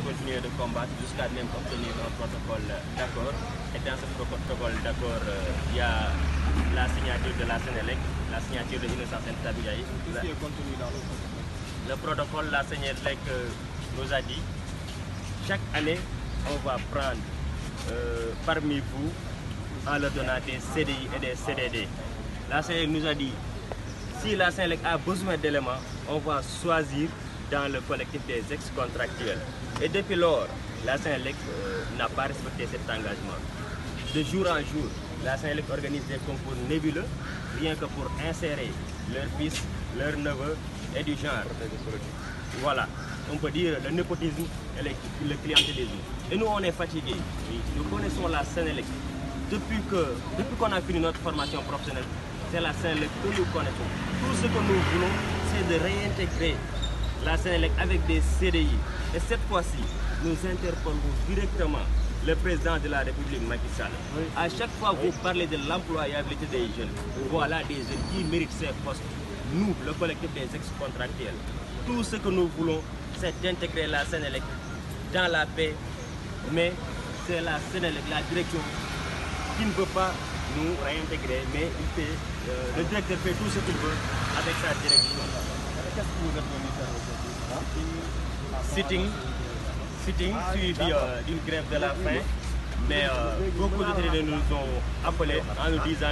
continuer de combattre jusqu'à même obtenir un protocole d'accord. Et dans ce protocole d'accord, il y a la signature de la Sénélec, la signature de Innocence Tabiaï. Qu'est-ce qui est contenu dans le protocole Le protocole, la Sénélec nous a dit, chaque année, on va prendre euh, parmi vous en leur donnant des CDI et des CDD. La Sénélec nous a dit, si la Sénélec a besoin d'éléments, on va choisir dans le collectif des ex-contractuels. Et depuis lors, la Sénélec euh, n'a pas respecté cet engagement. De jour en jour, la Sénélec organise des concours nébuleux, rien que pour insérer leurs fils, leurs neveux et du genre. Voilà, on peut dire le népotisme et le, le clientélisme. Et nous, on est fatigués. Nous connaissons la Sénélec. Depuis qu'on depuis qu'on a fini notre formation professionnelle, c'est la Sénélec que nous connaissons. Tout ce que nous voulons, c'est de réintégrer la Sénélec avec des CDI. Et cette fois-ci, nous interpellons directement le président de la République, Macky Sall. À chaque fois que vous parlez de l'employabilité des jeunes, voilà des jeunes qui méritent ces postes. Nous, le collectif des ex-contractuels, tout ce que nous voulons, c'est d'intégrer la Sénélec dans la paix. Mais c'est la Sénélec, la direction, qui ne peut pas nous réintégrer, mais il fait, euh, le directeur fait tout ce qu'il veut avec sa direction. Qu'est-ce que vous venu faire aujourd'hui Sitting, sitting suivi euh, d'une grève de la faim, mais euh, beaucoup d'autorités nous ont appelés en nous disant